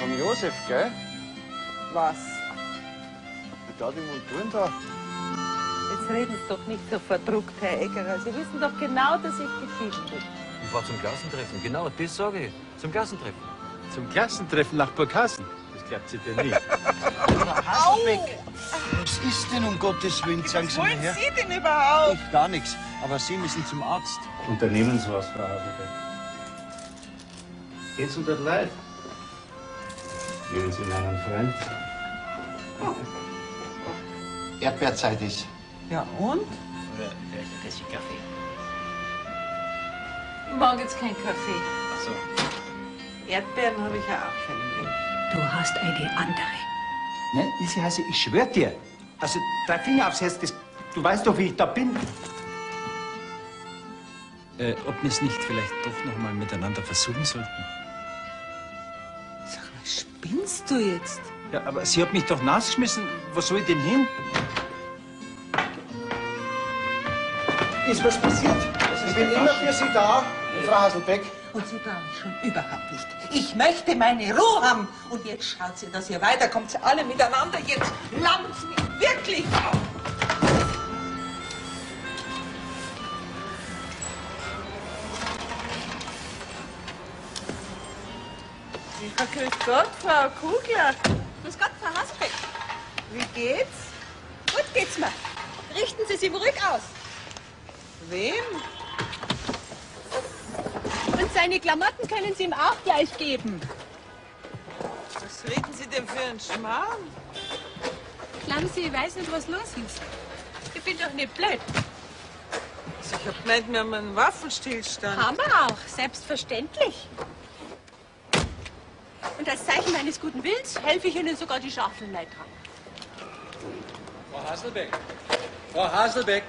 vom Josef, gell? Was? Da die Monturen da. Jetzt reden Sie doch nicht so verdruckt, Herr Eggerer. Sie wissen doch genau, dass ich geschieden bin. Ich war zum Klassentreffen, genau, das sage ich. Zum Klassentreffen. Zum Klassentreffen nach Burghausen. Das klappt sich denn nie. Was ist denn um Gottes Willen? Sagen Was Sie mal wollen her. Sie denn überhaupt? Ich gar nichts. Aber Sie müssen zum Arzt. Unternehmen Sie was, Frau Haselbeck. Geht's dort leid? Nehmen Sie meinen Freund. Erdbeerzeit ist. Ja, und? Oder vielleicht ein Tasse Kaffee. Morgen gibt's keinen Kaffee. Ach so. Erdbeeren habe ich ja auch keine mehr. Du hast eine andere. Nein, Isi Hase, ich schwör dir. Also, drei Finger aufs Herz, das, du weißt doch, wie ich da bin. Äh, ob wir es nicht vielleicht doch noch mal miteinander versuchen sollten? Spinnst du jetzt? Ja, aber sie hat mich doch nassgeschmissen. Wo soll ich denn hin? Ist was passiert? Ich bin immer für Sie da, Frau Haselbeck. Und Sie brauchen schon überhaupt nicht. Ich möchte meine Ruhe haben. Und jetzt schaut sie, dass ihr weiterkommt. Alle miteinander. Jetzt mich wirklich. Ja, grüß Gott, Frau Kugler. Grüß Gott, Frau Hasbeck. Wie geht's? Gut geht's mir. Richten Sie sich ruhig aus. Wem? Und seine Klamotten können Sie ihm auch gleich geben. Was reden Sie denn für einen Schmarrn? Glauben Sie, ich weiß nicht, was los ist? Ich bin doch nicht blöd. Also ich hab gemeint, wir haben einen Waffenstillstand. Haben wir auch, selbstverständlich. Als Zeichen meines guten Willens helfe ich Ihnen sogar die Schachteln neu tragen. Frau Haselbeck. Frau Haselbeck.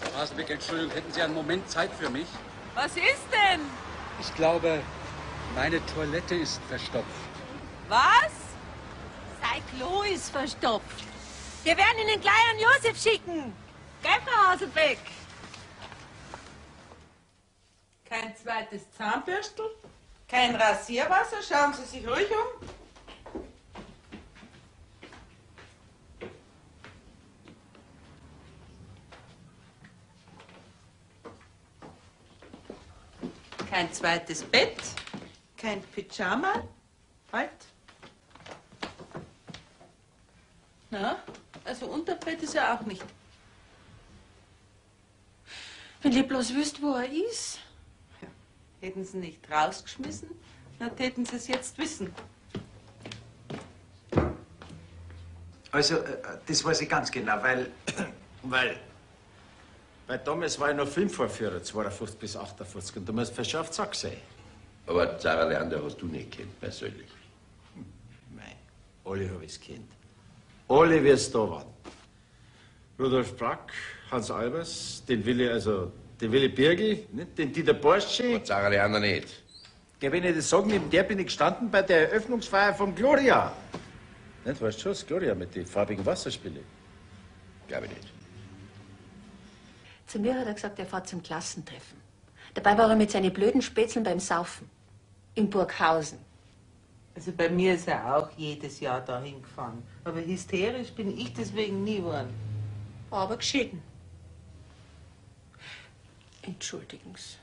Frau Haselbeck, Entschuldigung, hätten Sie einen Moment Zeit für mich? Was ist denn? Ich glaube, meine Toilette ist verstopft. Was? Sein Klo ist verstopft. Wir werden Ihnen gleich an Josef schicken. Gell, Frau Haselbeck? Kein zweites Zahnbürstel? Kein Rasierwasser? Schauen Sie sich ruhig um. Kein zweites Bett? Kein Pyjama? Halt. Na, also Unterbett ist ja auch nicht. Wenn ihr bloß wüsst, wo er ist. Hätten Sie nicht rausgeschmissen, dann täten Sie es jetzt wissen. Also, äh, das weiß ich ganz genau, weil. Weil. Weil damals war ich noch Filmvorführer, 52 bis 58, und du musst verschafft Sack sein. Aber Sarah Leander hast du nicht kennt, persönlich. Mei, alle hab ich's kennt. Alle, wie es da waren. Rudolf Brack, Hans Albers, den Willi, also, den Willi Birgel, nicht? den Dieter Borsche. Und Sarah Leander nicht. Ja, wenn ich das sagen, neben der bin ich gestanden bei der Eröffnungsfeier von Gloria. Nicht, weißt du schon, das Gloria mit den farbigen Wasserspielen. Glaube ich nicht. Zu mir hat er gesagt, er fährt zum Klassentreffen. Dabei war er mit seinen blöden Spätzeln beim Saufen. In Burghausen. Also bei mir ist er auch jedes Jahr dahin gefahren. Aber hysterisch bin ich deswegen nie geworden. Aber geschieden. Entschuldigen Sie.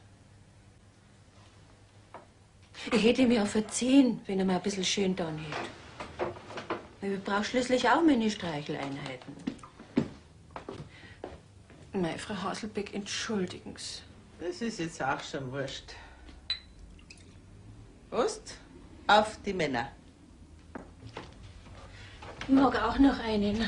Ich hätte ihm ja verziehen, wenn er mir ein bisschen schön dann hätte. Ich brauche schließlich auch meine Streicheleinheiten. Mei, Frau Haselbeck, entschuldigen Sie. Das ist jetzt auch schon wurscht. Prost auf die Männer. Ich mag auch noch einen.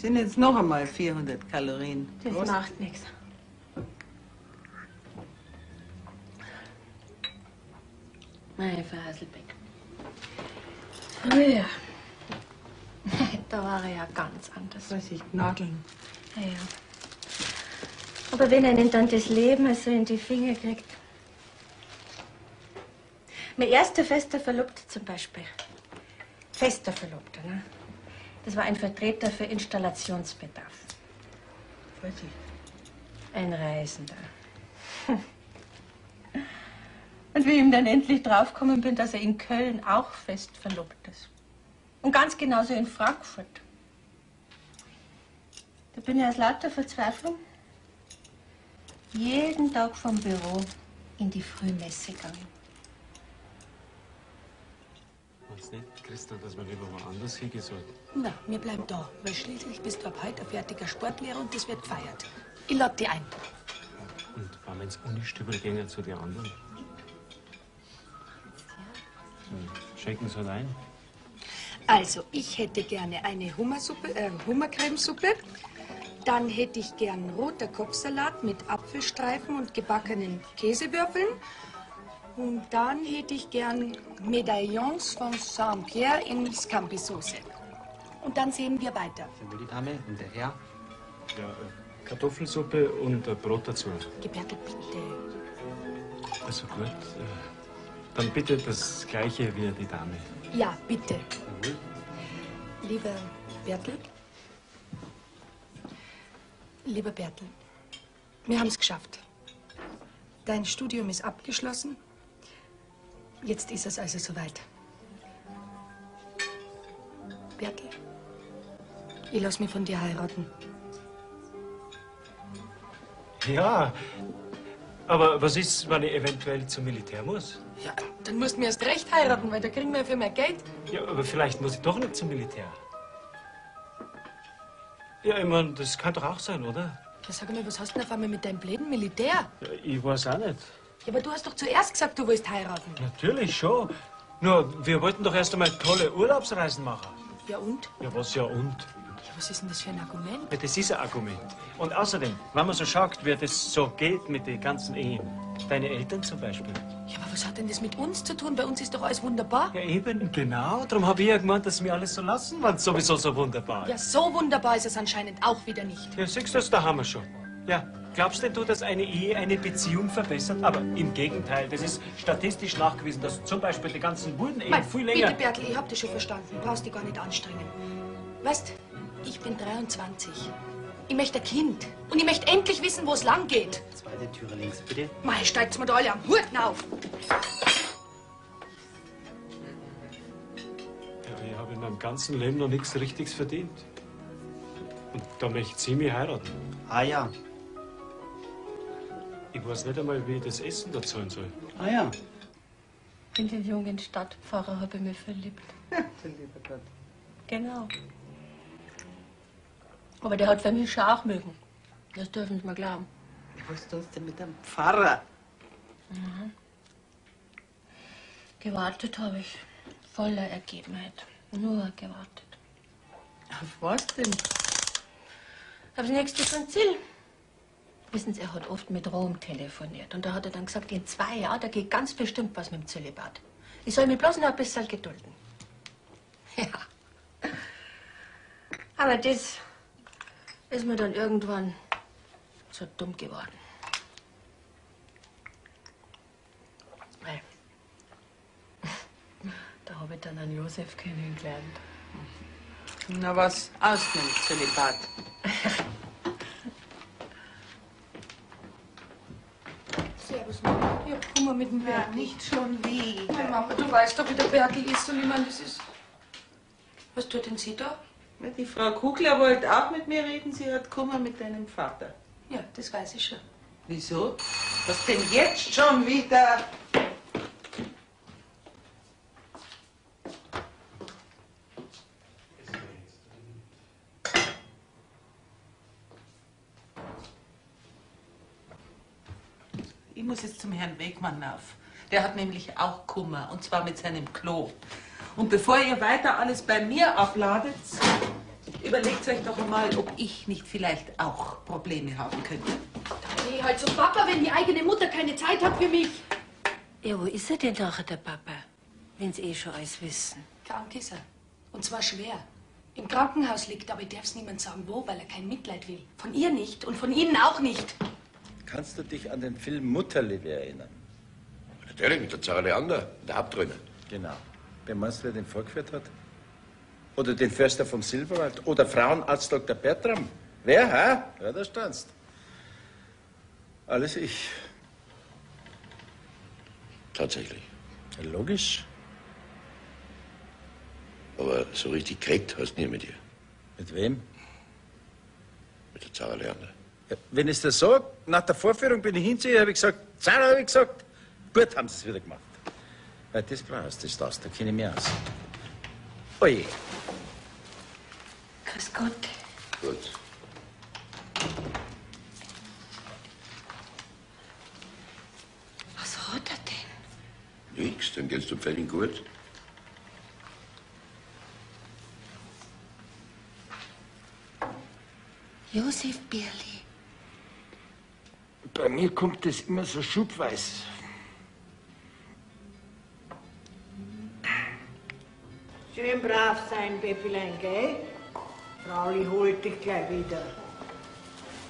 Das sind jetzt noch einmal 400 Kalorien. Das Prost. macht nichts. Mei, Frau Haselbeck. Früher, da war er ja ganz anders. Soll sich nageln? Ja, ja. Aber wenn einen dann das Leben so in die Finger kriegt. Mein erster fester Verlobter zum Beispiel. Fester Verlobter, ne? Das war ein Vertreter für Installationsbedarf. Weiß ich. Ein Reisender. Und wie ich ihm dann endlich draufgekommen bin, dass er in Köln auch fest verlobt ist. Und ganz genauso in Frankfurt. Da bin ich aus lauter Verzweiflung jeden Tag vom Büro in die Frühmesse gegangen. Meinst nicht, Christa, dass wir lieber woanders hingehen sollten? Na, wir bleiben da, weil schließlich bist du ab heute ein fertiger Sportlehrer und das wird gefeiert. Ich lade dich ein. Und wenn wir ins Unistübel gehen zu den anderen? Dann Schenken sie halt ein. Also, ich hätte gerne eine Hummersuppe, äh, Hummercremesuppe. Dann hätte ich gern roter Kopfsalat mit Apfelstreifen und gebackenen Käsewürfeln. Und dann hätte ich gern Medaillons von Saint-Pierre in Scampi-Soße. Und dann sehen wir weiter. Sowohl die Dame und der Herr. Ja, äh, Kartoffelsuppe und ein Brot dazu. Gebertel, bitte. Also gut. Äh, dann bitte das gleiche wie die Dame. Ja, bitte. Lieber Bertel. Lieber Bertel, wir haben es geschafft. Dein Studium ist abgeschlossen. Jetzt ist es also soweit. Bertel, ich lass mich von dir heiraten. Ja, aber was ist, wenn ich eventuell zum Militär muss? Ja, dann musst du mir erst recht heiraten, weil da kriegen wir ja viel mehr Geld. Ja, aber vielleicht muss ich doch nicht zum Militär. Ja, ich meine, das kann doch auch sein, oder? Ja, sag mal, was hast du denn auf einmal mit deinem bläden Militär? Ja, ich weiß auch nicht. Ja, aber du hast doch zuerst gesagt, du willst heiraten. Natürlich schon. Nur, wir wollten doch erst einmal tolle Urlaubsreisen machen. Ja und? Ja, was ja und? Ja, was ist denn das für ein Argument? Ja, das ist ein Argument. Und außerdem, wenn man so schaut, wie das so geht mit den ganzen Ehen. Deine Eltern zum Beispiel. Ja, aber was hat denn das mit uns zu tun? Bei uns ist doch alles wunderbar. Ja, eben, genau. Darum habe ich ja gemeint, dass wir alles so lassen, wenn es sowieso so wunderbar Ja, ist. so wunderbar ist es anscheinend auch wieder nicht. Ja, siehst du, das, da haben wir schon. Ja, glaubst denn du, dass eine Ehe eine Beziehung verbessert? Aber im Gegenteil, das ist statistisch nachgewiesen, dass zum Beispiel die ganzen Wurden-Ehen Mei, viel länger... Bitte, Bertel, ich hab dich schon verstanden. Brauchst dich gar nicht anstrengen. Weißt, ich bin 23. Ich möchte ein Kind. Und ich möchte endlich wissen, wo es lang geht. Zweite Türe links, bitte. Mei, steigt's mir da alle am Hut auf. Ja, ich habe in meinem ganzen Leben noch nichts Richtiges verdient. Und da möchte sie mich heiraten. Ah ja. Ich weiß nicht einmal, wie ich das Essen da zahlen soll. Ah ja. In den jungen Stadtpfarrer habe ich mich verliebt. lieber Gott. Genau. Aber der hat für mich schon auch mögen. Das dürfen Sie mir glauben. Was tust du mit dem Pfarrer? Mhm. Gewartet habe ich. Voller Ergebenheit. Nur gewartet. Auf was denn? Aufs nächste Konzil. Wissen Sie, er hat oft mit Rom telefoniert. Und da hat er dann gesagt, in zwei Jahren, da geht ganz bestimmt was mit dem Zölibat. Ich soll mich bloß noch ein bisschen gedulden. Ja. Aber das ist mir dann irgendwann so dumm geworden. Da habe ich dann einen Josef kennengelernt. Na was, aus dem Zölibat. Servus, Kummer mit dem Bertel. nicht schon wieder. Hey, Mama, du weißt doch, wie der Bertel ist. Und ich meine, das ist... Was tut denn sie da? Ja, Die Frau Kugler wollte auch mit mir reden, sie hat Kummer mit deinem Vater. Ja, das weiß ich schon. Wieso? Was denn jetzt schon wieder? Herrn Wegmann auf. Der hat nämlich auch Kummer, und zwar mit seinem Klo. Und bevor ihr weiter alles bei mir abladet, überlegt euch doch einmal, ob ich nicht vielleicht auch Probleme haben könnte. Geh halt zum Papa, wenn die eigene Mutter keine Zeit hat für mich. Ja, wo ist er denn nachher, der Papa? Wenn Sie eh schon alles wissen. Krank ist er. Und zwar schwer. Im Krankenhaus liegt, aber ich darf es niemand sagen, wo, weil er kein Mitleid will. Von ihr nicht und von Ihnen auch nicht. Kannst du dich an den Film Mutterliebe erinnern? Natürlich, mit der Zara Leander, der Hauptrolle. Genau. Wer meinst du, wer den vorgeführt hat? Oder den Förster vom Silberwald? Oder Frauenarzt Dr. Bertram? Wer, hä? Ja, da standst. Alles ich. Tatsächlich. Ja, logisch. Aber so richtig gekriegt hast du nie mit ihr. Mit wem? Mit der Zara Leander. Wenn ich das sag, nach der Vorführung bin ich hinzu, habe ich gesagt, Zara, habe ich gesagt, gut haben sie es wieder gemacht. Weil das brauchst, das darfst, da kenne ich mich aus. Oje. Grüß Gott. Gut. Was hat er denn? Nix, dann geht's dir völlig gut. Josef Bierli. Bei mir kommt das immer so schubweise. Schön brav sein, Peppilein, gell? Frauli holt dich gleich wieder.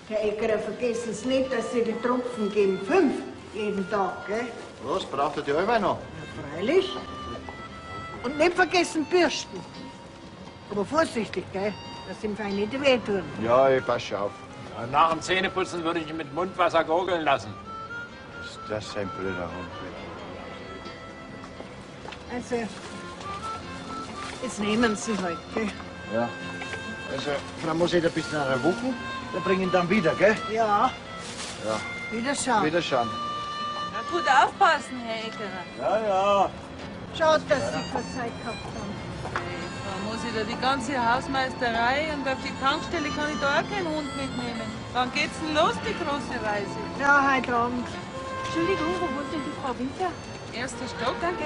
Herr Eckerer, vergessen Sie nicht, dass Sie die Tropfen geben. Fünf jeden Tag, gell? Was, braucht er die Albe noch? Freilich. Und nicht vergessen Bürsten. Aber vorsichtig, gell? Dass dem Fein nicht wehtun. Ja, ich pass schon auf. Nach dem Zähneputzen würde ich ihn mit Mundwasser gurgeln lassen. Ist das ein blöder Hund? Also, jetzt nehmen Sie halt, gell? Ja. Also, Frau Moser, bis nach einer Woche. Wir bringen ihn dann wieder, gell? Ja, Ja. Wiederschauen. Wiederschauen. Na gut aufpassen, Herr Eckerer. Ja, ja. Schaut, dass Sie keine Zeit gehabt haben. Ich da die ganze Hausmeisterei und auf die Tankstelle kann ich da auch keinen Hund mitnehmen. Wann geht's denn los, die große Reise? Ja, heute Abend. Entschuldigung, wo wohnt denn die Frau Winter? Erster Stock, danke.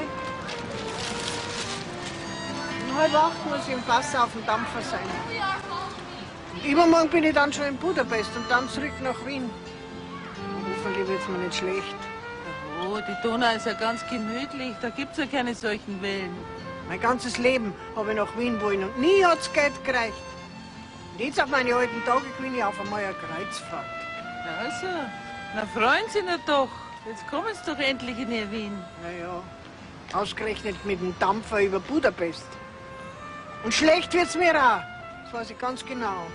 Um halb acht muss ich im Pass auf dem Dampfer sein. Übermorgen bin ich dann schon in Budapest und dann zurück nach Wien. Hoffentlich wird's mir nicht schlecht. Oh, die Donau ist ja ganz gemütlich. Da gibt's ja keine solchen Wellen. Mein ganzes Leben habe ich nach Wien wollen und nie hat's Geld gereicht. Und jetzt auf meine alten Tage gewinne ich auf einmal eine Kreuzfahrt. Also, na freuen Sie nur doch. Jetzt kommen Sie doch endlich in Ihr Wien. Naja, ausgerechnet mit dem Dampfer über Budapest. Und schlecht wird's mir auch. Das weiß ich ganz genau.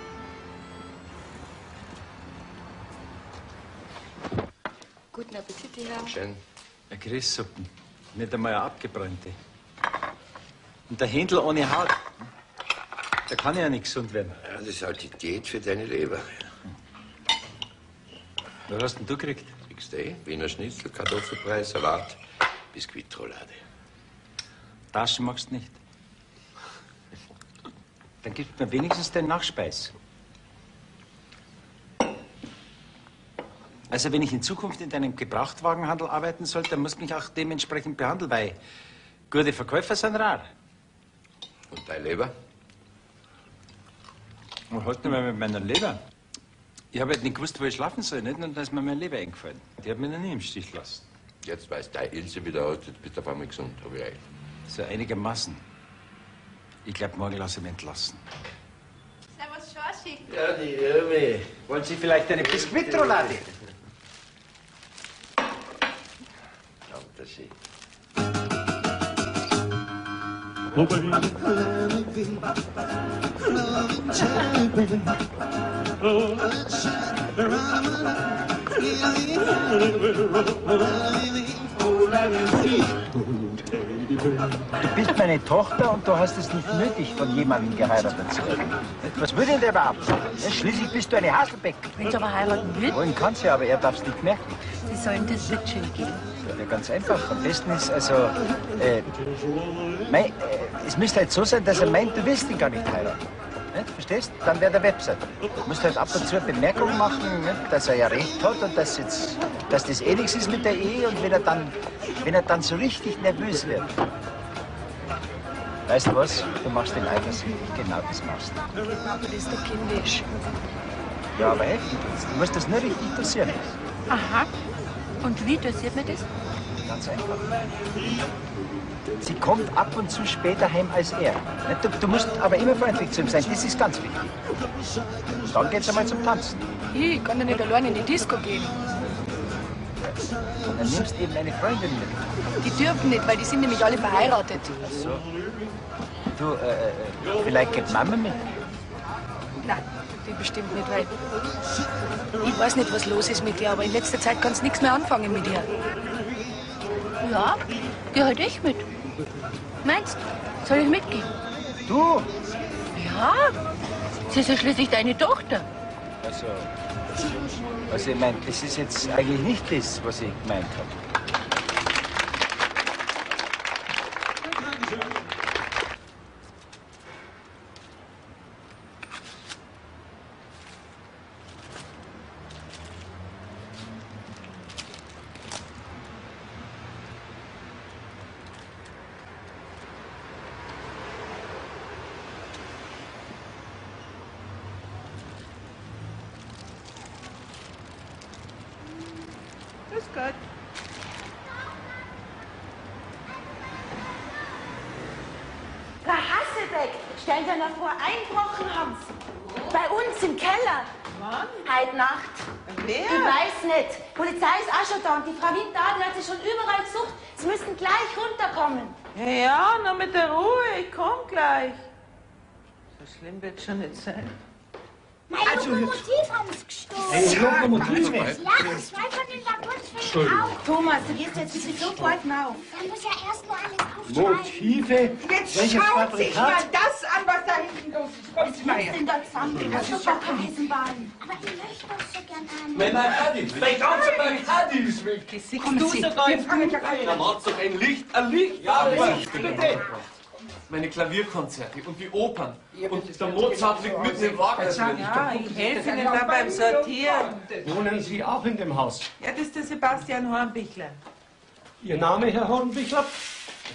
Guten Appetit, Herr. Schön. Eine Grisssuppen. Nicht einmal eine abgebrannte. Und der Händel ohne Haut. Da kann ja nicht gesund werden. Ja, das ist halt die Diät für deine Leber. Was hast denn du gekriegt? Kriegst du eh? Wiener Schnitzel, Kartoffelbrei, Salat, Biskuitroulade. Taschen magst du nicht. Dann gib mir wenigstens den Nachspeis. Also, wenn ich in Zukunft in deinem Gebrauchtwagenhandel arbeiten soll, dann musst du mich auch dementsprechend behandeln, weil gute Verkäufer sind rar. Und deine Leber? Was hast du denn mit meiner Leber? Ich habe halt nicht gewusst, wo ich schlafen soll, nicht? Und da ist mir meine Leber eingefallen. Die hat mich noch nie im Stich gelassen. Jetzt weiß deine Ilse wieder aus, jetzt bist du auf einmal gesund, hab ich recht. So einigermaßen. Ich glaube, morgen lasse ich mich entlassen. Servus, Schorsi. Ja, die Irme. Wollen Sie vielleicht eine Biskuitroulade? Dankeschön. Du bist meine Tochter und du hast es nicht nötig, von jemandem geheiratet zu werden. Was will denn der überhaupt? Schließlich bist du eine Haselbeck. Wenn du aber heiraten willst, Wollen kann sie, aber er darf es nicht merken. sie sollen das nicht schön geben. Ganz einfach. Am besten ist also, äh, mei, äh, es müsste halt so sein, dass er meint, du willst ihn gar nicht heiraten. Nicht? Verstehst? Dann wäre der Website. Du musst halt ab und zu eine Bemerkung machen, nicht? dass er ja recht hat und dass, jetzt, dass das eh nichts ist mit der Ehe und wenn er dann, wenn er dann so richtig nervös wird. Weißt du was? Du machst den eifersüchtig. Genau das machst du. Aber das ist doch kindisch. Ja, aber helfen kannst. Du musst das nur richtig dosieren. Aha. Und wie dosiert man das? Ganz einfach. Sie kommt ab und zu später heim als er. Nicht? Du, du musst aber immer freundlich zu ihm sein, das ist ganz wichtig. Und dann geht's einmal zum Tanzen. Ich kann ja nicht allein in die Disco gehen. Und dann nimmst eben eine Freundin mit. Die dürfen nicht, weil die sind nämlich alle verheiratet. Ach so. Du, äh, äh, vielleicht geht Mama mit. Nein, die bestimmt nicht, weil ich weiß nicht, was los ist mit dir, aber in letzter Zeit kannst du nichts mehr anfangen mit ihr. Ja, geh halt ich mit. Meinst soll ich mitgehen? Du? Ja, sie ist ja schließlich deine Tochter. Also, also ich meine, das ist jetzt eigentlich nicht das, was ich gemeint habe. Grüß Gott. Frau Hasselbeck, stellen Sie noch vor, einbrochen haben Sie. Bei uns im Keller. Wann? Heute Nacht. Wer? Ich weiß nicht. Polizei ist auch schon da und die Frau Windadel hat sie schon überall gesucht. Sie müssen gleich runterkommen. Ja, ja, nur mit der Ruhe, ich komm gleich. So schlimm wird schon nicht sein. Mein Lokomotiv haben sie gestohlen. Eine Lokomotive? Ja, zwei von den Waggons fehlen auch. Thomas, du gehst jetzt bitte sofort auf. Da muss ja erst mal alles aufschreiben. Motive? Jetzt Welches schaut sich mal Fabrikat? das an, was da mal her. denn da zusammen? Das ist doch kein Eisenbahn. Aber ich möchte doch so gern einen. Wenn mein Hadis, mein ganzer mein Hadis weg. Kommen du Sie, sogar wir fangen ja Da macht's doch ein Licht, ein Licht. Ja, aber bitte. Meine Klavierkonzerte und die Opern. Und der Mozart liegt mitten im Wagen. Ja, ich helfe Ihnen da beim Sortieren. Wohnen Sie auch in dem Haus? Ja, das ist der Sebastian Hornbichler. Ihr Name, Herr Hornbichler?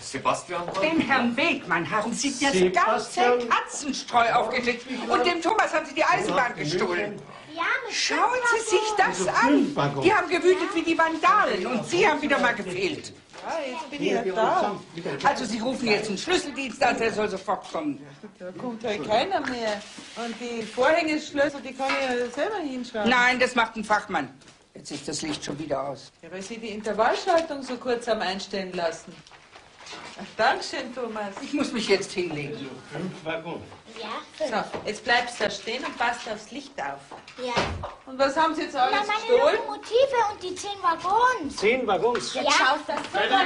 Sebastian Dem Herrn Wegmann haben Sie das Sebastian- ganze Katzenstreu aufgeschickt. Und dem Thomas haben Sie die Eisenbahn gestohlen. Schauen Sie sich das an. Die haben gewütet wie die Vandalen und Sie haben wieder mal gefehlt. Ja, jetzt bin ich ja da. Also Sie rufen jetzt einen Schlüsseldienst an, der soll sofort kommen. Da kommt halt keiner mehr. Und die Vorhängeschlösser, die kann ich ja selber hinschreiben. Nein, das macht ein Fachmann. Jetzt ist das Licht schon wieder aus. Ja, weil Sie die Intervallschaltung so kurz haben einstellen lassen. Ach, Dankeschön, Thomas. Ich muss mich jetzt hinlegen. Fünf Waggons. Ja, So, jetzt bleibst du da stehen und passt aufs Licht auf. Ja. Und was haben Sie jetzt Na, alles meine gestohlen? Lokomotive und die zehn Waggons. Zehn Waggons. Jetzt schaust du das super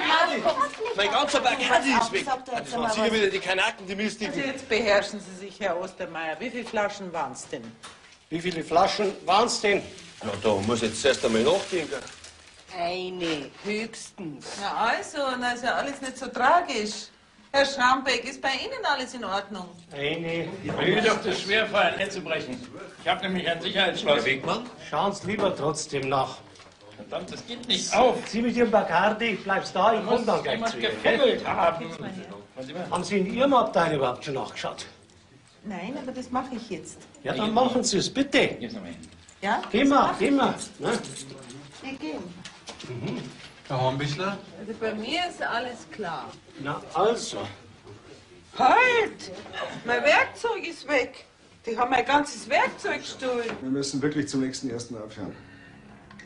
Mein ganzer Bacardi ist weg. Das waren sicher wieder die Kanaken, die Also Mystiken. jetzt beherrschen Sie sich, Herr Ostermeier. Wie viele Flaschen waren es denn? Wie viele Flaschen waren es denn? Na, da muss jetzt erst einmal nachgehen. Eine, höchstens. Na also, na ist ja alles nicht so tragisch. Herr Schrambeck, ist bei Ihnen alles in Ordnung? Eine. Ich will doch das schwerfallen, nicht zu brechen. Ich habe nämlich ein Sicherheitsschloss. Herr Wegmann? Schauen Sie lieber trotzdem nach. Verdammt, das geht nicht auf. Sie mit Ihrem Bacardi, bleibst da, ich komme dann gleich zu Ihnen. haben. Haben Sie in Ihrem Abteil überhaupt schon nachgeschaut? Nein, aber das mache ich jetzt. Ja, dann machen Sie es, bitte. Ja? Geh mal, geh mal. Ne? Wir gehen. Herr Hornbichler? Also bei mir ist alles klar. Na, also. Halt! Mein Werkzeug ist weg. Die haben mein ganzes Werkzeug gestohlen. Wir müssen wirklich zum nächsten ersten aufhören.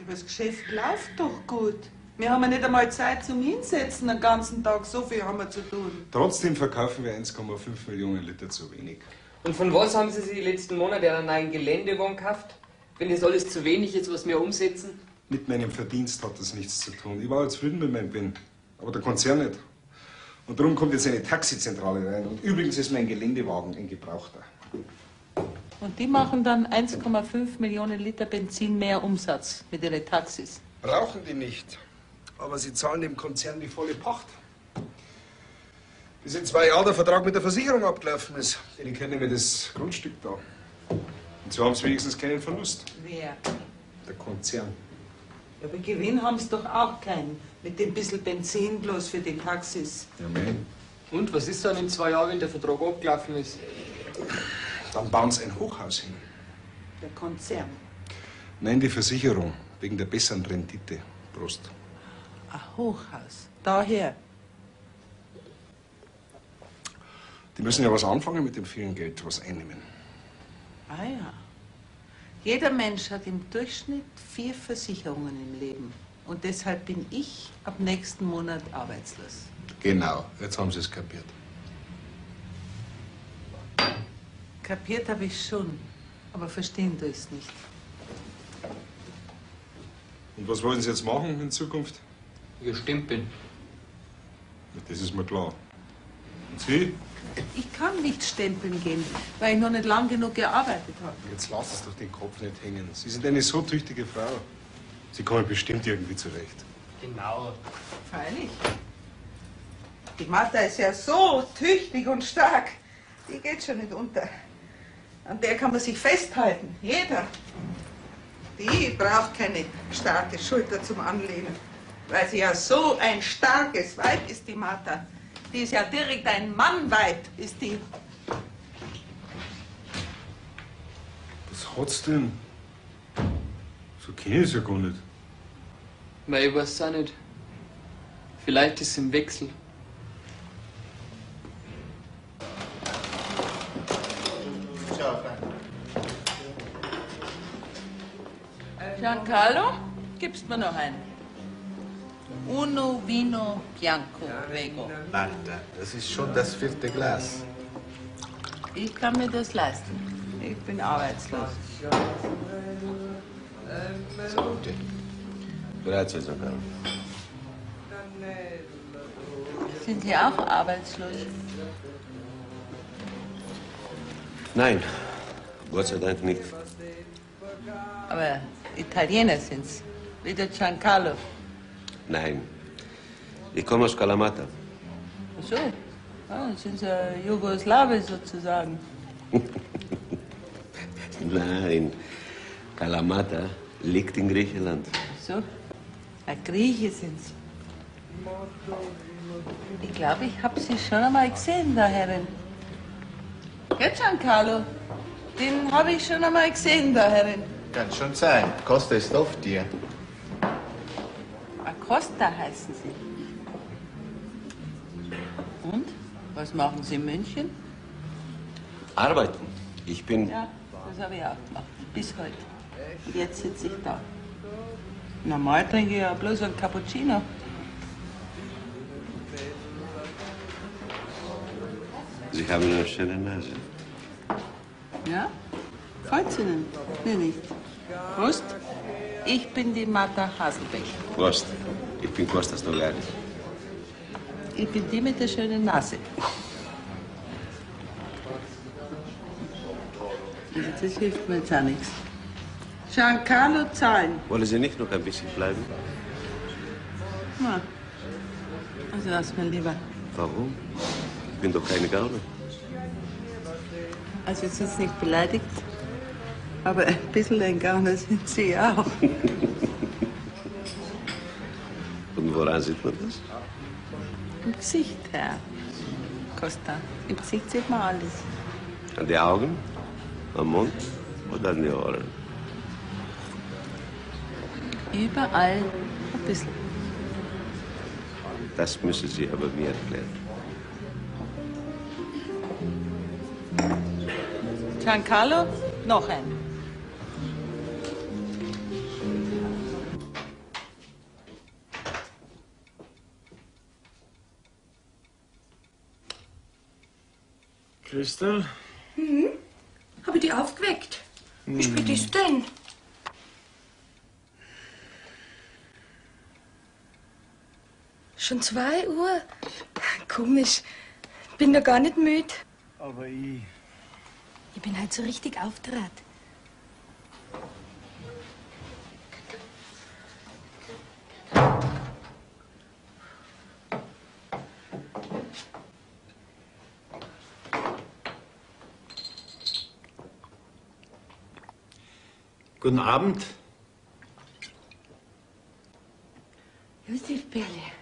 Aber das Geschäft läuft doch gut. Wir haben ja nicht einmal Zeit zum Hinsetzen den ganzen Tag. So viel haben wir zu tun. Trotzdem verkaufen wir 1,5 Millionen Liter zu wenig. Und von was haben Sie sich die letzten Monate an einen Geländewagen gekauft? Wenn das alles zu wenig ist, was wir umsetzen? Mit meinem Verdienst hat das nichts zu tun. Ich war zufrieden mit meinem Bin, aber der Konzern nicht. Und darum kommt jetzt eine Taxizentrale rein. Und übrigens ist mein Geländewagen ein Gebrauchter. Und die machen dann 1,5 Millionen Liter Benzin mehr Umsatz mit ihren Taxis. Brauchen die nicht. Aber sie zahlen dem Konzern die volle Pacht. Bis in zwei Jahren der Vertrag mit der Versicherung abgelaufen ist. Die kennen nämlich das Grundstück da. Und so haben sie wenigstens keinen Verlust. Wer? Der Konzern. Ja, aber Gewinn haben sie doch auch keinen. Mit dem bisschen Benzin bloß für die Taxis. Ja, mein. Und was ist dann in zwei Jahren, wenn der Vertrag abgelaufen ist? Dann bauen sie ein Hochhaus hin. Der Konzern. Nein, die Versicherung. Wegen der besseren Rendite. Prost. Ein Hochhaus. Daher. Die müssen ja was anfangen mit dem vielen Geld, was einnehmen. Ah ja. Jeder Mensch hat im Durchschnitt vier Versicherungen im Leben. Und deshalb bin ich ab nächsten Monat arbeitslos. Genau, jetzt haben sie es kapiert. Kapiert habe ich schon. Aber verstehen du es nicht. Und was wollen Sie jetzt machen in Zukunft? Ja, stempeln. Ja, Das ist mir klar. Und Sie? Ich kann nicht stempeln gehen, weil ich noch nicht lang genug gearbeitet habe. Jetzt lass es doch den Kopf nicht hängen. Sie sind eine so tüchtige Frau. Sie kommen bestimmt irgendwie zurecht. Genau. Freilich. Die Martha ist ja so tüchtig und stark. Die geht schon nicht unter. An der kann man sich festhalten. Jeder. Die braucht keine starke Schulter zum Anlehnen. Weil sie ja so ein starkes Weib ist, die Martha. Die ist ja direkt ein Mannweib, ist die. Was hat's denn? So kenne ich es ja gar nicht. Weil ich weiß auch nicht. Vielleicht ist es im Wechsel. Giancarlo, gibst mir noch einen? Uno Vino Bianco, prego. Martha, das ist schon das vierte Glas. Ich kann mir das leisten. Ich bin arbeitslos. Salute. Grazie, Giancarlo. Sind Sie auch arbeitslos? Nein, Gott sei Dank nicht. Aber Italiener sind's. Wie der Giancarlo. Nein. Ich komme aus Kalamata. Ach so. Ah, sind Sie Jugoslawe sozusagen. Nein. Kalamata liegt in Griechenland. Ach so. Ein Grieche sind Sie. Ich glaube, ich habe Sie schon einmal gesehen, da Herrin. Gell, Giancarlo? Den habe ich schon einmal gesehen, da Herrin. Kann schon sein. Costa ist oft hier. Acosta heißen Sie. Und? Was machen Sie in München? Arbeiten. Ich bin. Ja, das habe ich auch gemacht. Bis heute. Und jetzt sitze ich da. Normal trinke ich ja bloß einen Cappuccino. Sie haben eine schöne Nase. Ja? Freut's Ihnen? Mir nicht. Prost. Ich bin die Martha Haselbeck. Prost. Ich bin Kostas Dolaris. Ich bin die mit der schönen Nase. Das hilft mir jetzt auch nichts. Giancarlo zahlen. Wollen Sie nicht noch ein bisschen bleiben? Na, also lass mal lieber. Warum? Ich bin doch keine Gaune. Also jetzt sind Sie nicht beleidigt, aber ein bisschen ein Gauner sind Sie auch. Und woran sieht man das? Im Gesicht, Herr Costa. Im Gesicht sieht man alles. An die Augen? Am Mund? Oder an die Ohren? Überall ein bisschen. Das müssen Sie aber mir erklären. Giancarlo, noch ein. Christel? Mhm. Habe ich die aufgeweckt? Wie spät ist denn? Schon zwei Uhr? Komisch. Bin noch gar nicht müde. Aber ich. Ich bin halt so richtig aufgetraut. Guten Abend. Josef Berle,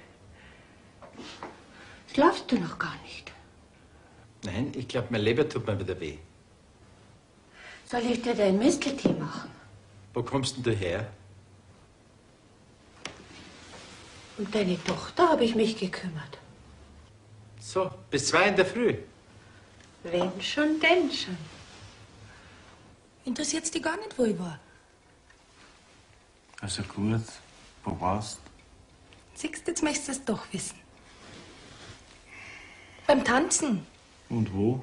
schlafst du noch gar nicht? Nein, ich glaube, mein Leber tut mir wieder weh. Soll ich dir dein Misteltee machen? Wo kommst denn du her? Um deine Tochter habe ich mich gekümmert. So, bis zwei in der Früh. Wenn schon, denn schon. Interessiert's dich gar nicht, wo ich war? Also gut, wo warst Siehst du, jetzt möchtest du es doch wissen. Beim Tanzen Und wo?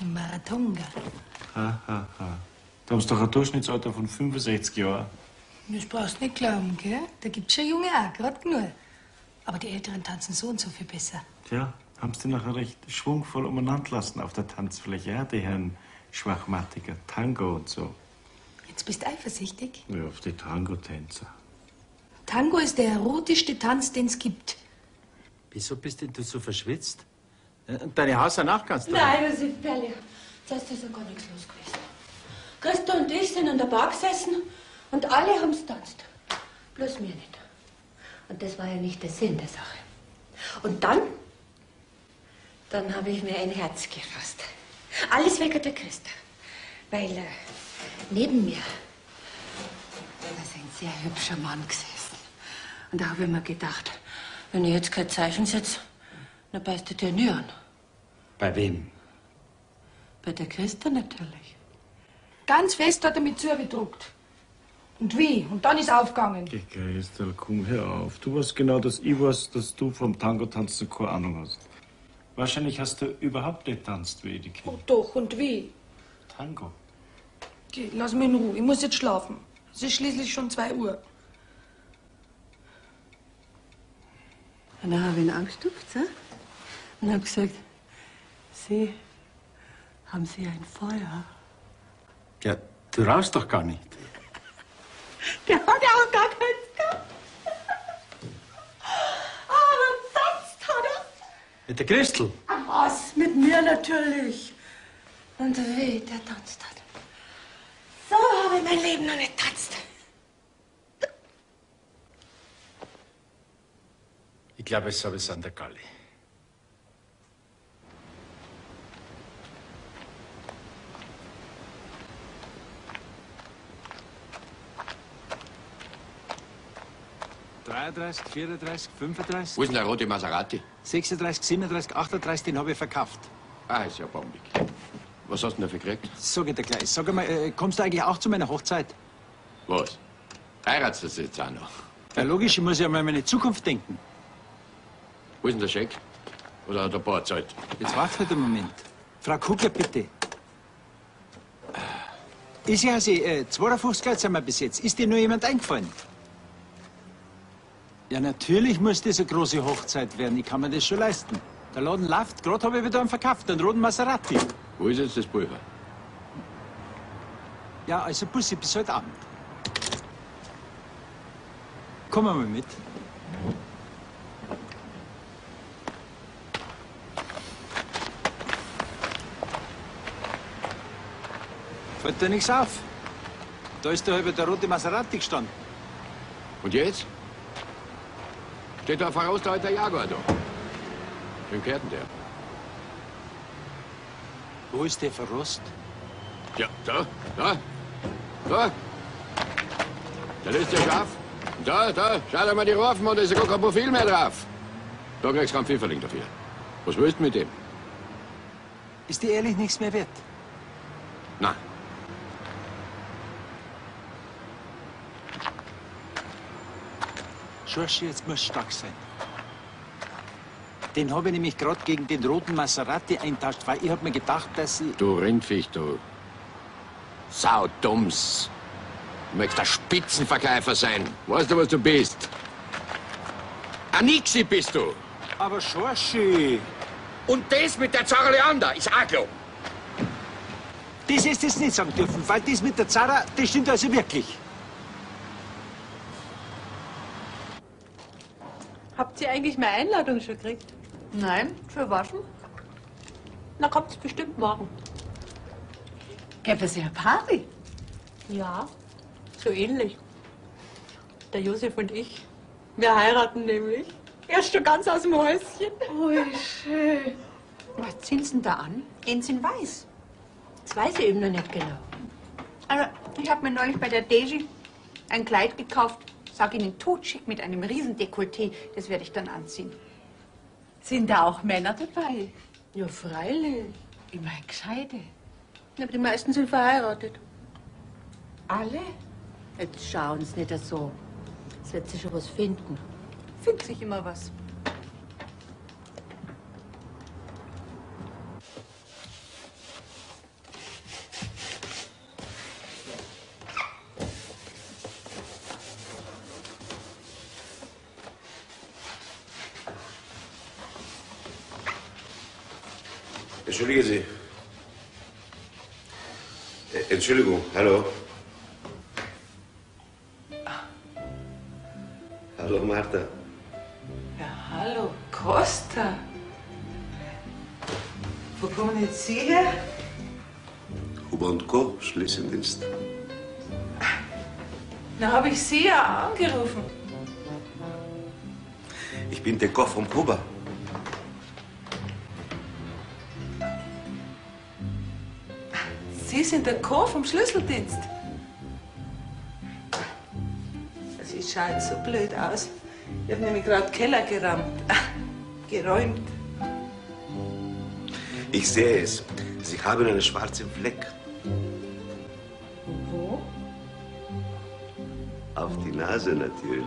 im Maratonga. Ha, ha, ha. Da haben sie doch ein Durchschnittsalter von 65 Jahren. Das brauchst du nicht glauben, gell? Da gibt's schon Junge auch, grad genug. Aber die Älteren tanzen so und so viel besser. Tja, haben sie nachher recht schwungvoll umeinander lassen auf der Tanzfläche, ja, die Herren Schwachmatiker, Tango und so. Jetzt bist du eifersüchtig. Ja, auf die Tango-Tänzer. Tango ist der erotischste Tanz, den's gibt. Wieso bist denn du so verschwitzt? Äh, Deine Haus danach kannst du. Nein, das ist Perle. Zuerst ist ja gar nichts los gewesen. Christa und ich sind an der Bar gesessen und alle haben's tanzt. Bloß mir nicht. Und das war ja nicht der Sinn der Sache. Und dann, dann habe ich mir ein Herz gefasst. Alles wegen der Christa. Weil äh, neben mir, da ist ein sehr hübscher Mann gesessen. Und da habe ich mir gedacht, wenn ich jetzt kein Zeichen setze, dann beißt er dir nie an. Bei wem? Bei der Christa natürlich. Ganz fest hat er mit zugedruckt. Und wie? Und dann ist aufgegangen. Geisterl, komm, hör auf. Du weißt genau, dass ich weiß, dass du vom Tango-Tanzen keine Ahnung hast. Wahrscheinlich hast du überhaupt nicht tanzt, wie ich dich kenne. Doch, und wie? Tango. Geh, lass mich in Ruhe. Ich muss jetzt schlafen. Es ist schließlich schon zwei Uhr. Und dann habe ich ihn angestupft so, und habe gesagt, Sie, haben Sie ein Feuer? Ja, du rauchst doch gar nicht. Der hat ja auch gar keins gehabt. Ah, dann tanzt hat er. Mit der Christel? Ach was, mit mir natürlich. Und wie der tanzt hat. Habe ich mein Leben noch nicht tanzt. Ich glaube, es habe es an der Galli. Dreiunddreißig, 34, 35. Wo ist denn der rote Maserati? 36, 37, 38, den habe ich verkauft. Ah, ist ja bombig. Was hast du denn dafür gekriegt? Sag ich dir gleich. Sag mal, äh, kommst du eigentlich auch zu meiner Hochzeit? Was? Heiratst du das jetzt auch noch? Ja, logisch, ich muss ja mal an meine Zukunft denken. Wo ist denn der Scheck? Oder hat der Bauer Zeit? Jetzt wart halt einen Moment. Frau Kugler, bitte. Ist ja sie, äh, 52 Leute sind wir bis jetzt. Ist dir nur jemand eingefallen? Ja, natürlich muss das eine große Hochzeit werden. Ich kann mir das schon leisten. Der Laden läuft. Gerade habe ich wieder einen verkauft, einen roten Maserati. Wo ist jetzt das Pulver? Ja, also Bussi, bis heute Abend. Komm mal mit. Fällt dir nichts auf? Da ist der halbe der rote Maserati gestanden. Und jetzt? Steht da voraus der alte Jaguar da. Wem gehört denn der? Wo ist der Verrost? Ja, da, da, da. Da ist der scharf. Da, da, schau dir mal die Rofen an, da ist ja gar kein Profil mehr drauf. Da kriegst du keinen Pfifferling dafür. Was willst du mit dem? Ist dir ehrlich nichts mehr wert? Nein. Schorsch, jetzt musst du stark sein. Den habe ich nämlich gerade gegen den roten Maserati eintauscht, weil ich hab mir gedacht, dass ich... Du Rindviech, du. Saudums. Du möchtest ein Spitzenverkäufer sein. Weißt du, was du bist? Ein Nixi bist du. Aber Schorschi... Und das mit der Zara Leander ist auch klar. Das hättest du jetzt nicht sagen dürfen, weil das mit der Zara, das stimmt also wirklich. Habt ihr eigentlich meine Einladung schon gekriegt? Nein, für waschen? Na, kommt's bestimmt morgen. Gäbe es ja Party? Ja, so ähnlich. Der Josef und ich, wir heiraten nämlich. Erst schon ganz aus dem Häuschen. Oh, wie schön. Was ziehen Sie denn da an? Gehen Sie in weiß? Das weiß ich eben noch nicht genau. Also, ich habe mir neulich bei der Deji ein Kleid gekauft. Sag Ihnen totschick mit einem riesen Dekolleté. Das werde ich dann anziehen. Sind da auch Männer dabei? Ja, freilich. Ich meine, gescheite. Ja, aber die meisten sind verheiratet. Alle? Jetzt schauen Sie nicht so. Es wird sich schon was finden. Findet sich immer was. Entschuldigen Sie. Äh, Entschuldigung, hallo. Hallo, Martha. Ja, hallo, Costa. Wo kommen jetzt Sie her? Huber und Co. Schlüsseldienst. Na, habe ich Sie ja angerufen. Ich bin der Koch vom Huber. Sie sind der Co. vom Schlüsseldienst. Sie schaut so blöd aus. Ich habe nämlich gerade Keller gerammt. Geräumt. Ich sehe es. Sie haben einen schwarzen Fleck Wo? auf die Nase natürlich.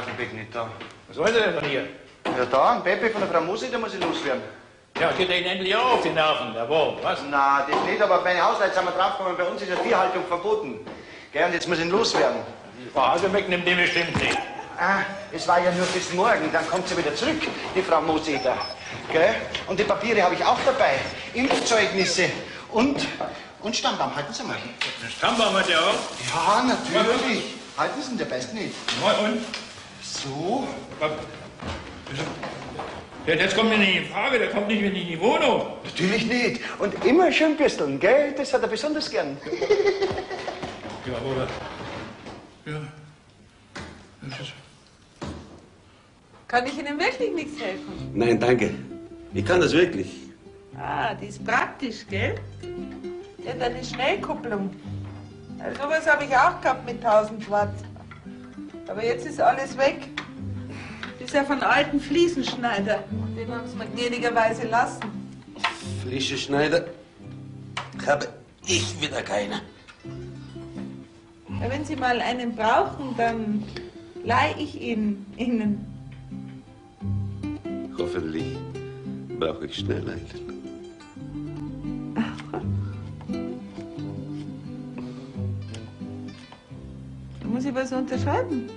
Haselbeck nicht da. Was wollen Sie denn von hier? Ja, da, ein Pepe von der Frau Musi, da muss ich loswerden. Ja, geht Ihnen endlich auf, die Nerven. Da wo? Was? Na, das nicht, aber meine Hausleute sind wir draufgekommen, bei uns ist ja Tierhaltung verboten. Gell, und jetzt muss ich ihn loswerden. Die Frau Haselbeck nimmt den bestimmt nicht. Ah, es war ja nur bis morgen, dann kommt sie wieder zurück, die Frau Mooseder. Gell? Und die Papiere habe ich auch dabei. Impfzeugnisse und, und Stammbaum. Halten Sie mal. Stammbaum hat er auch? Ja, natürlich. Halten Sie ihn, der beißt nicht. Na und? So. Ja, das kommt mir nicht in Frage, der kommt nicht mit in die Wohnung. Natürlich nicht. Und immer schön bürsteln, gell? Das hat er besonders gern. Ja, aber. Ja. Das ist Kann ich Ihnen wirklich nichts helfen? Nein, danke. Ich kann das wirklich. Ah, die ist praktisch, gell? Die hat eine Schnellkupplung. Ja, sowas habe ich auch gehabt mit 1000 Watt. Aber jetzt ist alles weg. Das ist ja von alten Fliesenschneider. Den haben sie mir gnädigerweise lassen. Frische Schneider habe ich wieder keine. Ja, wenn Sie mal einen brauchen, dann leih ich ihn Ihnen. Hoffentlich brauche ich schnell einen. Muss ich was unterschreiben.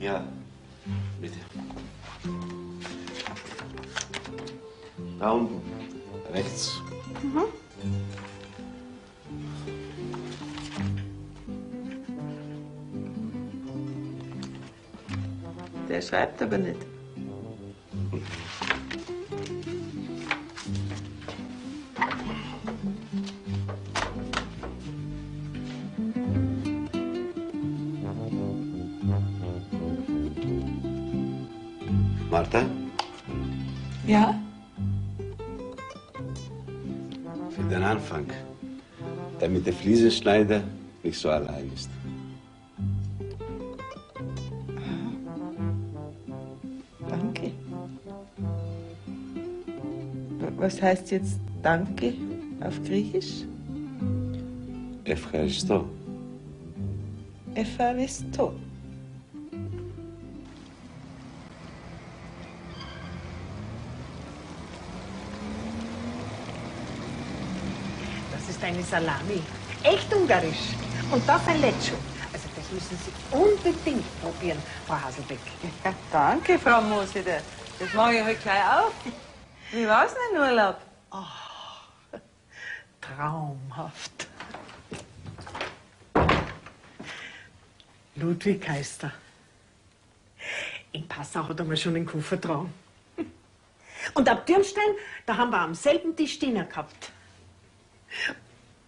Ja, bitte. Da unten, rechts. Mhm. Der schreibt aber nicht. Ilse Schneider nicht so allein ist. Danke. Was heißt jetzt Danke auf Griechisch? Efraisto. Efraisto. Das ist eine Salami. Echt ungarisch. Und das ein Leccio. Also das müssen Sie unbedingt probieren, Frau Haselbeck. Ja, danke, Frau Moseder. Das mache ich heute gleich auf. Wie war's denn im Urlaub? Traumhaft. Ludwig heißt er. In Passau hat er mir schon den Kuh vertrauen. Und ab Dürmstein, da haben wir am selben Tisch Dinner gehabt.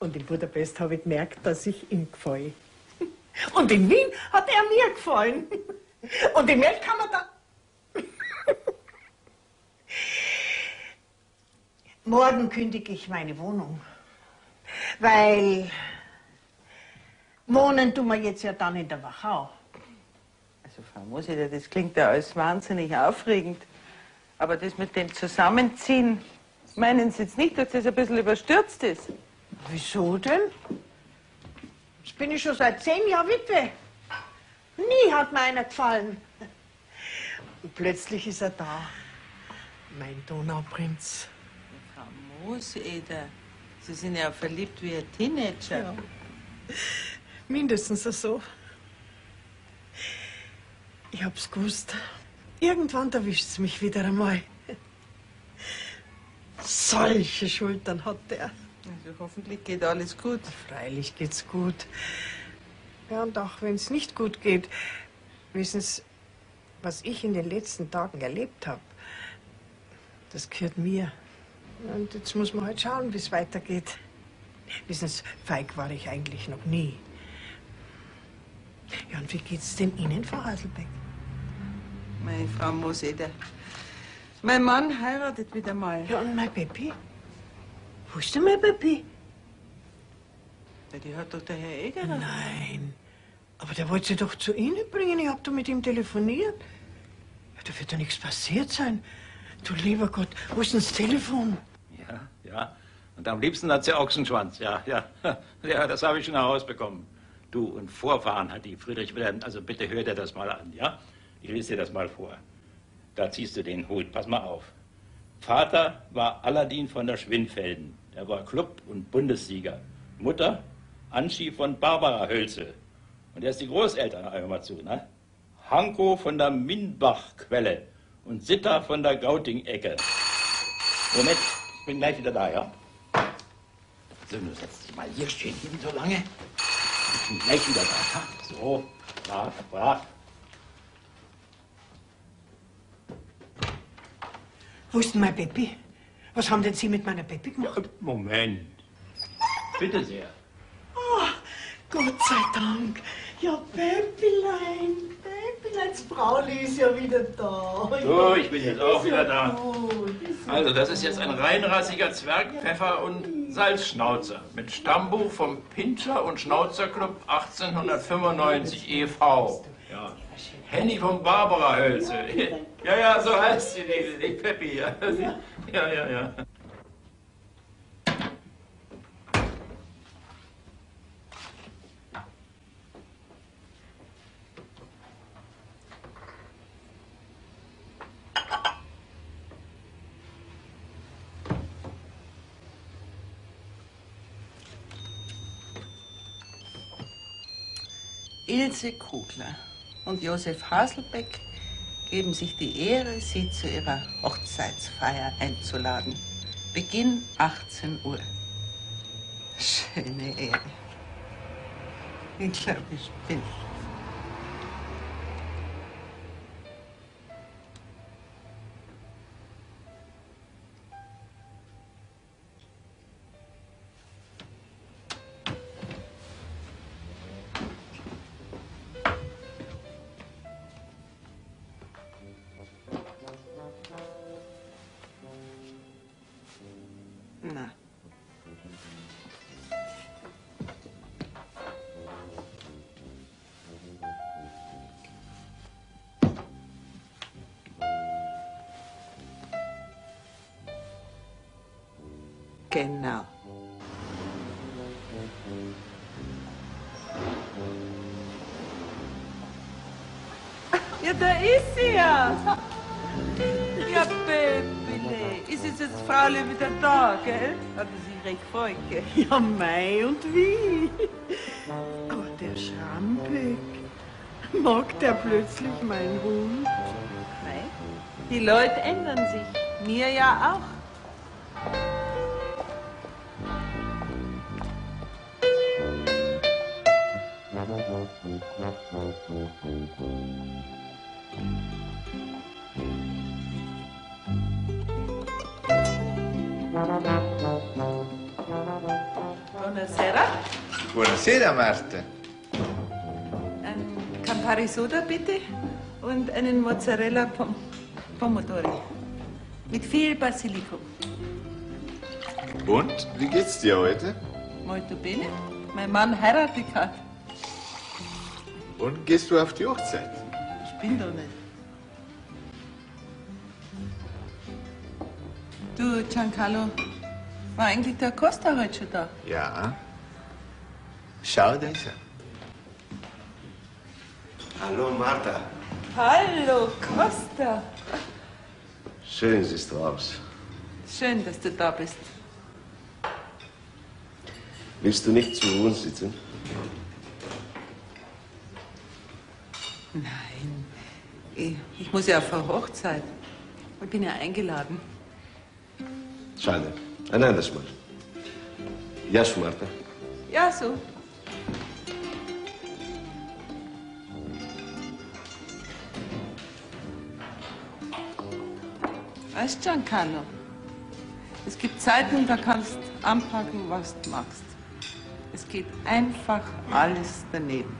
Und in Budapest habe ich gemerkt, dass ich ihm gefalle. Und in Wien hat er mir gefallen. Und in Melkhammer da. Morgen kündige ich meine Wohnung. Weil wohnen tun wir jetzt ja dann in der Wachau. Also, Frau Moseder, das klingt ja alles wahnsinnig aufregend. Aber das mit dem Zusammenziehen, meinen Sie jetzt nicht, dass das ein bisschen überstürzt ist? Wieso denn? Jetzt bin ich schon seit zehn Jahren Witwe. Nie hat mir einer gefallen. Und plötzlich ist er da. Mein Donauprinz. Frau Moseder, Sie sind ja verliebt wie ein Teenager. Ja. Mindestens so. Ich hab's gewusst. Irgendwann erwischt's mich wieder einmal. Solche Schultern hat der. Also hoffentlich geht alles gut. Freilich geht's gut. Ja, und auch wenn es nicht gut geht, wissen Sie, was ich in den letzten Tagen erlebt habe, das gehört mir. Und jetzt muss man halt schauen, wie es weitergeht. Wissen Sie, feig war ich eigentlich noch nie. Ja, und wie geht's denn Ihnen, Frau Haselbeck? Meine Frau Moseder. Mein Mann heiratet wieder mal. Ja, und mein Peppi? Wo ist denn mein Peppi? Ja, die hat doch der Herr Egerer. Nein. Aber der wollte sie doch zu Ihnen bringen. Ich hab doch mit ihm telefoniert. Ja, da wird doch nichts passiert sein. Du lieber Gott, wo ist denn das Telefon? Ja, ja. Und am liebsten hat sie Ochsenschwanz, ja, ja. Ja, das habe ich schon herausbekommen. Du, und Vorfahren hat die Friedrich Wilhelm, also bitte hör dir das mal an, ja? Ich lese dir das mal vor. Da ziehst du den Hut, pass mal auf. Vater war Aladin von der Schwindfelden. Er war Club- und Bundessieger. Mutter Anschi von Barbara Hölzel. Und er ist die Großeltern, hör mal zu, ne? Hanko von der Minbach-Quelle und Sitta von der Gauting-Ecke. Moment, ich bin gleich wieder da, ja? So, du setzt dich mal hier stehen, eben so lange. Ich bin gleich wieder da, ja? So, brav, brav. Wo ist denn mein Peppi? Was haben denn Sie mit meiner Peppi gemacht? Moment. Bitte sehr. Oh, Gott sei Dank. Ja, Peppilein, Peppileins Brauli ist ja wieder da. So, ich bin jetzt auch wieder ja da. ja Also, das ist jetzt ein reinrassiger Zwergpfeffer und Salzschnauzer mit Stammbuch vom Pinscher und Schnauzerclub 1895 e.V. Ja. Henny von Barbara Hölze. Ja, ja, so heißt sie, die, die Peppi. Ja, ja, ja. ja. Ilse Kugler und Josef Haselbeck geben sich die Ehre, Sie zu ihrer Hochzeitsfeier einzuladen. Beginn 18 Uhr. Schöne Ehre. Ich glaube, ich bin. Genau. Ja, da ist sie ja. Ja, Pöppele. Ist jetzt das Fraule wieder da, gell? Hat er sich recht gefreut, gell? Ja, mei und wie? Aber der Schrambeck, mag der plötzlich mein Hund? Mei, die Leute ändern sich. Mir ja auch. Buonasera, Marta. Ein Campari Soda bitte und einen Mozzarella Pom Pomodori. Mit viel Basilikum. Und, wie geht's dir heute? Molto bene. Mein Mann heiratet gerade. Und gehst du auf die Hochzeit? Ich bin doch nicht. Du, Giancarlo, war eigentlich der Costa heute schon da? Ja. Schau, ist. Hallo, Martha. Hallo, Costa. Schön siehst du aus. Schön, dass du da bist. Willst du nicht zu uns sitzen? Nein. Ich, muss ja auf eine Hochzeit. Ich bin ja eingeladen. Schade. Ein anderes Mal. Ja, so, Martha. Ja, so. Weißt du, Giancarlo, es gibt Zeiten, da kannst anpacken, was du magst. Es geht einfach alles daneben.